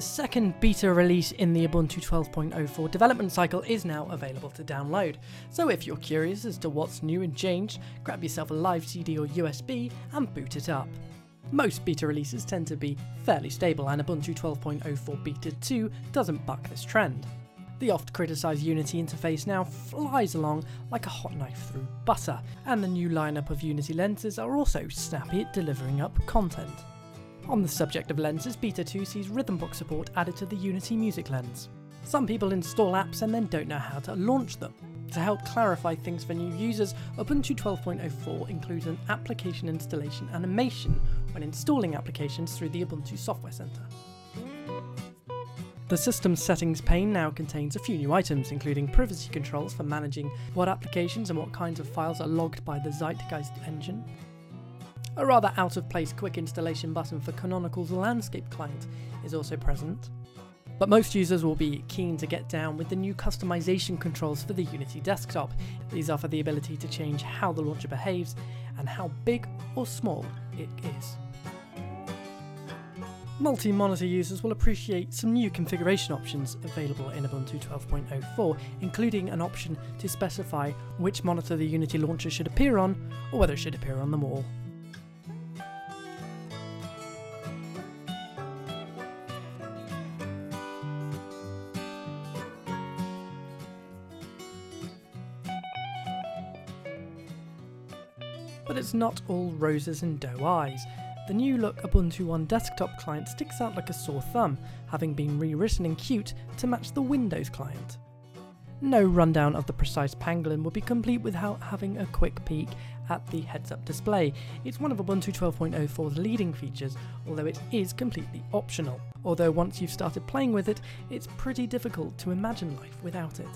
The second beta release in the Ubuntu 12.04 development cycle is now available to download. So if you're curious as to what's new and changed, grab yourself a live CD or USB and boot it up. Most beta releases tend to be fairly stable, and Ubuntu 12.04 Beta 2 doesn't buck this trend. The oft criticised Unity interface now flies along like a hot knife through butter, and the new lineup of Unity lenses are also snappy at delivering up content. On the subject of lenses, Beta 2 sees Rhythmbox support added to the Unity Music Lens. Some people install apps and then don't know how to launch them. To help clarify things for new users, Ubuntu 12.04 includes an application installation animation when installing applications through the Ubuntu Software Center. The system settings pane now contains a few new items, including privacy controls for managing what applications and what kinds of files are logged by the Zeitgeist engine, a rather out of place quick installation button for Canonical's landscape client is also present. But most users will be keen to get down with the new customization controls for the Unity desktop. These offer the ability to change how the launcher behaves and how big or small it is. Multi-monitor users will appreciate some new configuration options available in Ubuntu 12.04, including an option to specify which monitor the Unity launcher should appear on, or whether it should appear on them all. But it's not all roses and doe eyes. The new look Ubuntu One desktop client sticks out like a sore thumb, having been rewritten in Qt to match the Windows client. No rundown of the precise pangolin would be complete without having a quick peek at the heads up display. It's one of Ubuntu 12.04's leading features, although it is completely optional. Although once you've started playing with it, it's pretty difficult to imagine life without it.